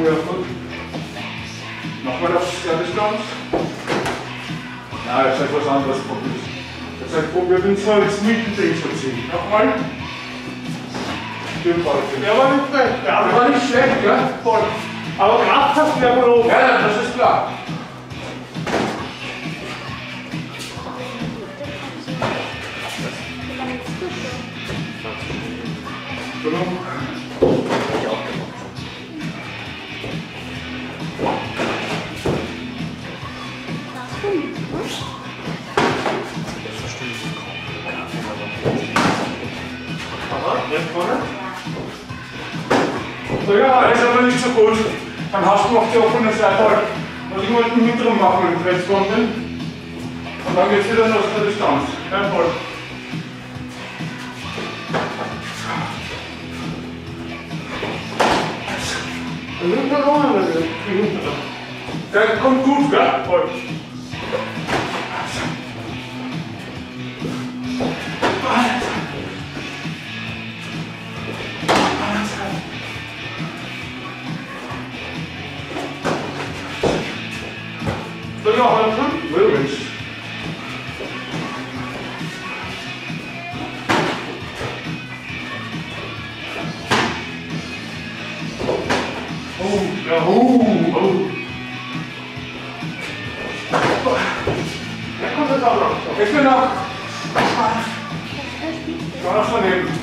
Ruhe gut. Nochmal auf Distanz. Ja, jetzt was anderes probiert. Jetzt probieren wir den Salz mitten durchzuziehen. Nochmal. Der war nicht schlecht. Der war nicht schlecht, ja? Voll. Aber Kraft hast du ja wohl oben. Ja, das ist klar. Genug. So, ja, ist aber nicht so gut. Dann hast du noch die offene Seite. Muss ich mal den mittleren machen mit dem Presskonten. Und dann geht's wieder los zur Distanz. Kein voll. Der kommt gut, gell? Voll. Oh, oh, oh. Da kommt es auch